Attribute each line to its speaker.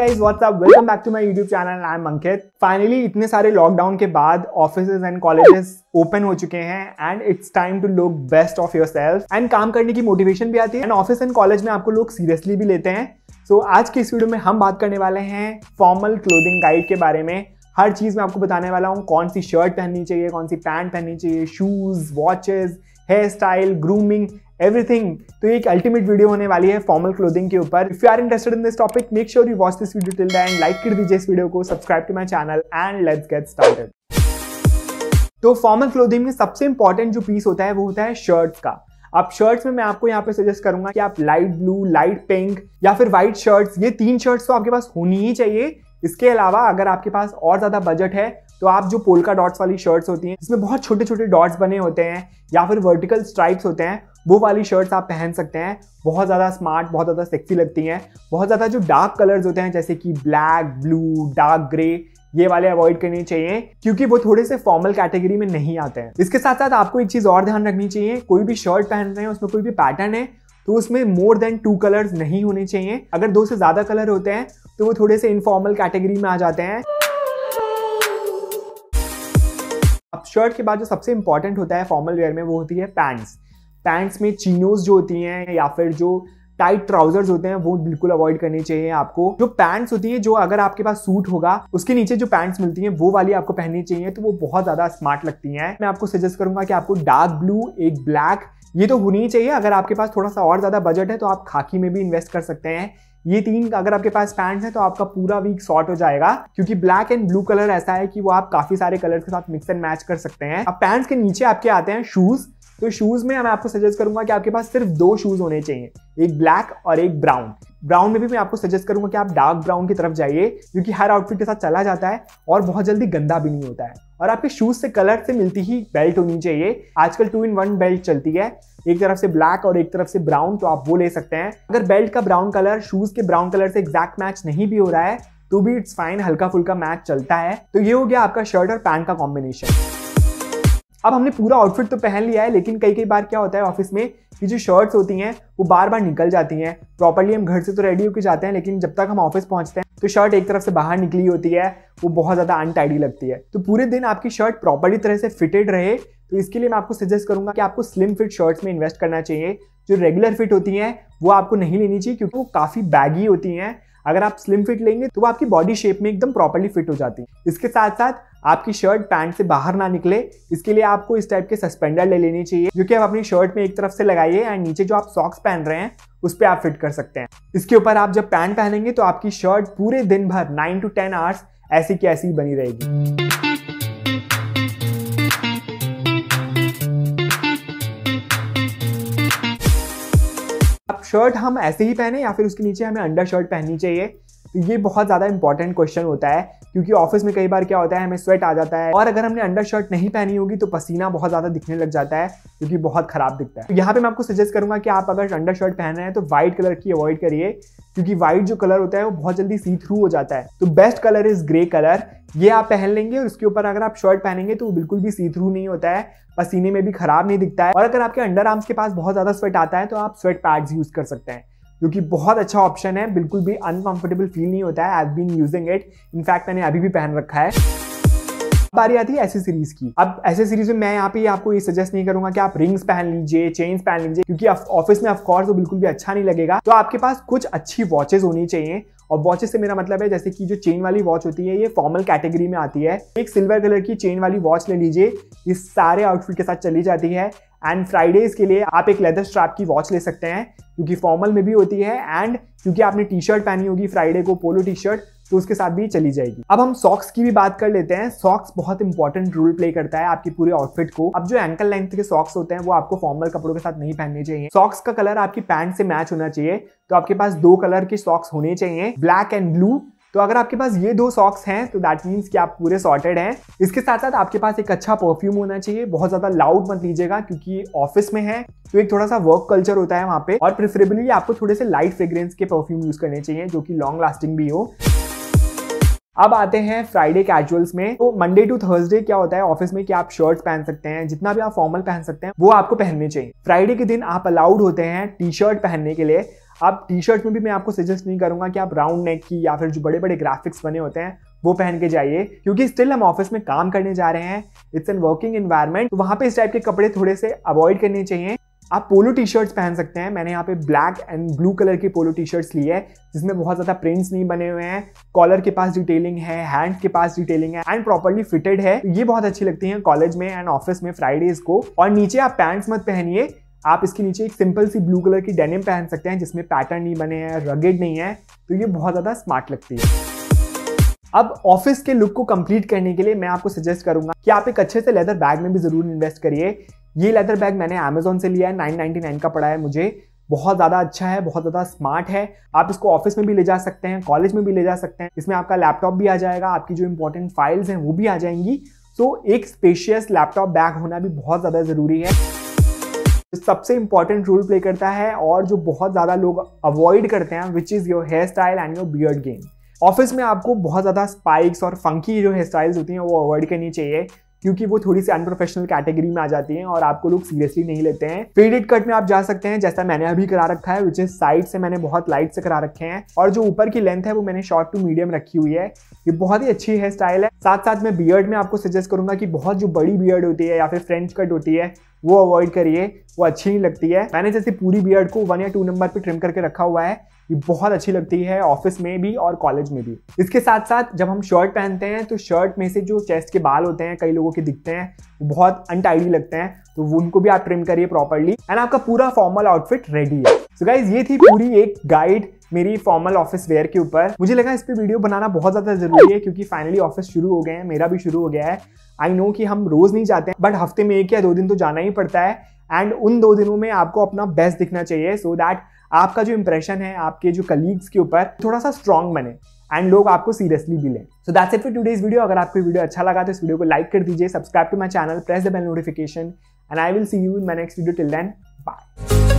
Speaker 1: guys, what's up? Welcome back to my YouTube channel. I'm Ankit. Finally, इतने सारे lockdown के बाद offices and colleges open हो चुके हैं and it's time to look best of yourself and काम करने की मोटिवेशन भी आती है एंड ऑफ़िस एंड कॉलेज में आपको लोग सीरियसली भी लेते हैं सो so, आज की इस वीडियो में हम बात करने वाले हैं फॉर्मल क्लोथिंग गाइड के बारे में हर चीज़ में आपको बताने वाला हूँ कौन सी शर्ट पहननी चाहिए कौन सी पैंट पहननी चाहिए shoes watches hair style grooming everything तो एक अल्टीमेट वीडियो होने वाली है फॉर्मल क्लोथिंग के ऊपर. If you are interested in this topic make sure you watch this video till end like कर दीजिए इस वीडियो को subscribe to my channel and let's get started तो फॉर्मल क्लोथिंग में सबसे इंपॉर्टेंट जो पीस होता है वो होता है शर्ट्स का. अब शर्ट्स में मैं आपको यहाँ पे सजेस्ट करूँगा कि आप लाइट ब्लू लाइट पिंक या फिर व्हाइट शर्ट्स ये तीन शर्ट्स तो आपके पास होनी ही चाहिए. इसके अलावा अगर आपके पास और ज़्यादा बजट है तो आप जो पोलका डॉट्स वाली शर्ट्स होती हैं इसमें बहुत छोटे छोटे डॉट्स बने होते हैं, या फिर वर्टिकल स्ट्राइप्स होते हैं, वो वाली शर्ट्स आप पहन सकते हैं। बहुत ज़्यादा स्मार्ट बहुत ज़्यादा सेक्सी लगती हैं। बहुत ज़्यादा जो डार्क कलर्स होते हैं, जैसे कि ब्लैक ब्लू डार्क ग्रे ये वाले अवॉइड करने चाहिए, क्योंकि वो थोड़े से फॉर्मल कैटेगरी में नहीं आते हैं। इसके साथ साथ आपको एक चीज़ और ध्यान रखनी चाहिए, कोई भी शर्ट पहन रहे हैं, उसमें कोई भी पैटर्न है तो उसमें मोर देन टू कलर्स नहीं होने चाहिए। अगर दो से ज़्यादा कलर होते हैं तो वो थोड़े से इनफॉर्मल कैटेगरी में आ जाते हैं। शर्ट के बाद जो सबसे इंपॉर्टेंट होता है फॉर्मल वेयर में वो होती है पैंट्स पैंट्स में चीनोज जो होती हैं या फिर जो टाइट ट्राउजर्स होते हैं, वो बिल्कुल अवॉइड करनी चाहिए आपको. जो पैंट्स होती है, जो अगर आपके पास सूट होगा, उसके नीचे जो पैंट्स मिलती हैं, वो वाली आपको पहननी चाहिए तो वो बहुत ज़्यादा स्मार्ट लगती हैं. मैं आपको सजेस्ट करूँगा कि आपको डार्क ब्लू एक ब्लैक ये तो होनी ही चाहिए. अगर आपके पास थोड़ा सा और ज़्यादा बजट है तो आप खाकी में भी इन्वेस्ट कर सकते हैं. ये तीन अगर आपके पास पैंट्स हैं तो आपका पूरा वीक शॉर्ट हो जाएगा, क्योंकि ब्लैक एंड ब्लू कलर ऐसा है कि वो आप काफ़ी सारे कलर के साथ मिक्स एंड मैच कर सकते हैं। अब पैंट्स के नीचे आपके आते हैं शूज़ तो शूज़ में मैं आपको सजेस्ट करूँगा कि आपके पास सिर्फ़ दो शूज़ होने चाहिए, एक ब्लैक और एक ब्राउन ब्राउन में भी मैं आपको सजेस्ट करूँगा कि आप डार्क ब्राउन की तरफ़ जाइए, क्योंकि हर आउटफिट के साथ चला जाता है और बहुत जल्दी गंदा भी नहीं होता है। और आपके शूज़ से कलर से मिलती ही बेल्ट होनी चाहिए। आजकल टू इन वन बेल्ट चलती है। एक तरफ़ से ब्लैक और एक तरफ़ से ब्राउन तो आप वो ले सकते हैं। अगर बेल्ट का ब्राउन कलर शूज़ के ब्राउन कलर से एग्जैक्ट मैच नहीं भी हो रहा है तो भी इट्स फाइन हल्का फुल्का मैच चलता है। तो ये हो गया आपका शर्ट और पैंट का कॉम्बिनेशन अब हमने पूरा आउटफिट तो पहन लिया है, लेकिन कई कई बार क्या होता है ऑफ़िस में कि जो शर्ट्स होती हैं, वो बार बार निकल जाती हैं। प्रॉपरली हम घर से तो रेडी होकर जाते हैं, लेकिन जब तक हम ऑफ़िस पहुँचते हैं तो शर्ट एक तरफ़ से बाहर निकली होती है, वो बहुत ज़्यादा अनटाइडी लगती है। तो पूरे दिन आपकी शर्ट प्रॉपरली तरह से फिटेड रहे तो इसके लिए मैं आपको सजेस्ट करूँगा कि आपको स्लिम फिट शर्ट्स में इन्वेस्ट करना चाहिए। जो रेगुलर फिट होती हैं, वो आपको नहीं लेनी चाहिए, क्योंकि वो काफ़ी बैगी होती हैं अगर आप स्लिम फिट लेंगे तो वो आपकी बॉडी शेप में एकदम प्रॉपरली फिट हो जाती है। इसके साथ साथ आपकी शर्ट पैंट से बाहर ना निकले। इसके लिए आपको इस टाइप के सस्पेंडर ले लेने चाहिए, जो कि आप अपनी शर्ट में एक तरफ़ से लगाइए एंड नीचे जो आप सॉक्स पहन रहे हैं, उस पर आप फिट कर सकते हैं। इसके ऊपर आप जब पैंट पहनेंगे तो आपकी शर्ट पूरे दिन भर नाइन टू टेन आवर्स ऐसी की ऐसी बनी रहेगी। शर्ट हम ऐसे ही पहने या फिर उसके नीचे हमें अंडर शर्ट पहननी चाहिए? तो ये बहुत ज़्यादा इंपॉर्टेंट क्वेश्चन होता है। क्योंकि ऑफ़िस में कई बार क्या होता है, हमें स्वेट आ जाता है और अगर हमने अंडर शर्ट नहीं पहनी होगी तो पसीना बहुत ज़्यादा दिखने लग जाता है, क्योंकि बहुत खराब दिखता है। तो यहाँ पे मैं आपको सजेस्ट करूँगा कि आप अगर अंडर शर्ट पहन रहे हैं तो व्हाइट कलर की अवॉइड करिए, क्योंकि व्हाइट जो कलर होता है वो बहुत जल्दी सी थ्रू हो जाता है। तो best colour is grey colour ये आप पहन लेंगे और उसके ऊपर अगर आप शर्ट पहनेंगे तो बिल्कुल भी सी थ्रू नहीं होता है, पसीने में भी खराब नहीं दिखता है और अगर आपके अंडर आर्म्स के पास बहुत ज़्यादा स्वेट आता है तो आप स्वेट पैड्स यूज़ कर सकते हैं। जो कि बहुत अच्छा ऑप्शन है, बिल्कुल भी अनकंफर्टेबल फील नहीं होता है I been using it in fact मैंने अभी भी पहन रखा है। बारी आती है एसेसरीज की। अब एसेसरीज में मैं यहाँ पे आपको ये सजेस्ट नहीं करूँगा कि आप रिंग्स पहन लीजिए चेन्स पहन लीजिए, क्योंकि ऑफ़िस में ऑफकोर्स वो बिल्कुल भी अच्छा नहीं लगेगा। तो आपके पास कुछ अच्छी वॉचेस होनी चाहिए। और वॉचेस से मेरा मतलब है जैसे कि जो चेन वाली वॉच होती है, ये फॉर्मल कैटेगरी में आती है। एक सिल्वर कलर की चेन वाली वॉच ले लीजिए। ये सारे आउटफिट के साथ चली जाती है। एंड फ्राइडेज के लिए आप एक लेदर स्ट्रैप की वॉच ले सकते हैं। क्योंकि फॉर्मल में भी होती है एंड क्योंकि आपने टी शर्ट पहनी होगी फ्राइडे को पोलो टी शर्ट तो उसके साथ भी चली जाएगी। अब हम सॉक्स की भी बात कर लेते हैं। सॉक्स बहुत इंपॉर्टेंट रोल प्ले करता है आपकी पूरे आउटफिट को। अब जो एंकल लेंथ के सॉक्स होते हैं, वो आपको फॉर्मल कपड़ों के साथ नहीं पहनने चाहिए। सॉक्स का कलर आपकी पैंट से मैच होना चाहिए तो आपके पास दो कलर के सॉक्स होने चाहिए ब्लैक एंड ब्लू तो अगर आपके पास ये दो सॉक्स हैं तो दैट मीन्स कि आप पूरे सॉर्टेड हैं। इसके साथ साथ आपके पास एक अच्छा परफ्यूम होना चाहिए। बहुत ज़्यादा लाउड मत लीजिएगा, क्योंकि ऑफ़िस में है। तो एक थोड़ा सा वर्क कल्चर होता है वहाँ पे और प्रिफरेबली आपको थोड़े से लाइट फ्रेग्रेंस के परफ्यूम यूज़ करने चाहिए, जो कि लॉन्ग लास्टिंग भी हो। अब आते हैं फ्राइडे कैजुअल्स में। तो मंडे टू थर्सडे क्या होता है? ऑफ़िस में कि आप शर्ट्स पहन सकते हैं, जितना भी आप फॉर्मल पहन सकते हैं, वो आपको पहनने चाहिए। फ्राइडे के दिन आप अलाउड होते हैं टी शर्ट पहनने के लिए। अब टी शर्ट में भी मैं आपको सजेस्ट नहीं करूँगा कि आप राउंड नेक की या फिर जो बड़े बड़े ग्राफिक्स बने होते हैं, वो पहन के जाइए, क्योंकि स्टिल हम ऑफ़िस में काम करने जा रहे हैं इट्स एन वर्किंग इन्वायरमेंट तो वहाँ पे इस टाइप के कपड़े थोड़े से अवॉइड करने चाहिए। आप पोलो टी शर्ट्स पहन सकते हैं। मैंने यहाँ पे ब्लैक एंड ब्लू कलर की पोलो टी शर्ट्स ली है, जिसमें बहुत ज़्यादा प्रिंट्स नहीं बने हुए हैं। कॉलर के पास डिटेलिंग है हैंड के पास डिटेलिंग है एंड प्रॉपरली फिटेड है। ये बहुत अच्छी लगती है कॉलेज में एंड ऑफ़िस में फ्राइडेज को। और नीचे आप पैंट्स मत पहनिए। आप इसके नीचे एक सिंपल सी ब्लू कलर की डेनिम पहन सकते हैं, जिसमें पैटर्न नहीं बने हैं रगेड नहीं है। तो ये बहुत ज़्यादा स्मार्ट लगती है। अब ऑफ़िस के लुक को कंप्लीट करने के लिए मैं आपको सजेस्ट करूँगा कि आप एक अच्छे से लेदर बैग में भी ज़रूर इन्वेस्ट करिए। ये लेदर बैग मैंने अमेजोन से लिया है 999 का पड़ा है मुझे। बहुत ज़्यादा अच्छा है बहुत ज़्यादा स्मार्ट है। आप इसको ऑफ़िस में भी ले जा सकते हैं कॉलेज में भी ले जा सकते हैं। इसमें आपका लैपटॉप भी आ जाएगा आपकी जो इंपॉर्टेंट फाइल्स हैं वो भी आ जाएँगी। So, एक स्पेशियस लैपटॉप बैग होना भी बहुत ज़्यादा ज़रूरी है। सबसे इंपॉर्टेंट रोल प्ले करता है और जो बहुत ज़्यादा लोग अवॉइड करते हैं which is your hair style and your beard game office में आपको बहुत ज़्यादा स्पाइक्स और फंकी जो हेयर स्टाइल्स होती हैं वो अवॉइड करनी चाहिए। क्योंकि वो थोड़ी सी अनप्रोफेशनल कैटेगरी में आ जाती है और आपको लोग सीरियसली नहीं लेते हैं। फेडेड कट में आप जा सकते हैं, जैसा मैंने अभी करा रखा है विच इज़ साइड से मैंने बहुत लाइट से करा रखे हैं। और जो ऊपर की लेंथ है, वो मैंने शॉर्ट टू मीडियम रखी हुई है। ये बहुत ही अच्छी हेयर स्टाइल है। साथ साथ मैं बियर्ड में आपको सजेस्ट करूँगा कि बहुत जो बड़ी बियर्ड होती है या फिर फ्रेंच कट होती है, वो अवॉइड करिए। वो अच्छी नहीं लगती है। मैंने जैसे पूरी बियर्ड को वन या टू नंबर पे ट्रिम करके रखा हुआ है। ये बहुत अच्छी लगती है ऑफ़िस में भी और कॉलेज में भी। इसके साथ साथ जब हम शर्ट पहनते हैं तो शर्ट में से जो चेस्ट के बाल होते हैं, कई लोगों के दिखते हैं, वो बहुत अनटाइडी लगते हैं तो उनको भी आप ट्रिम करिए प्रॉपरली एंड आपका पूरा फॉर्मल आउटफिट रेडी है। सो so गाइज़ ये थी पूरी एक गाइड मेरी फॉर्मल ऑफ़िस वेयर के ऊपर। मुझे लगा इस पर वीडियो बनाना बहुत ज़्यादा ज़रूरी है, क्योंकि फाइनली ऑफ़िस शुरू हो गए हैं, मेरा भी शुरू हो गया है। आई नो कि हम रोज नहीं जाते हैं बट हफ़्ते में एक या दो दिन तो जाना ही पड़ता है। एंड उन दो दिनों में आपको अपना बेस्ट दिखना चाहिए सो so दैट आपका जो इंप्रेशन है, आपके जो कलीग्स के ऊपर थोड़ा सा स्ट्रॉन्ग बने एंड लोग आपको सीरियसली भी लें। So that's it for today's video अगर आपको वीडियो अच्छा लगा तो इस वीडियो को लाइक कर दीजिए subscribe to my channel press the bell notification and I will see you in my next video till then bye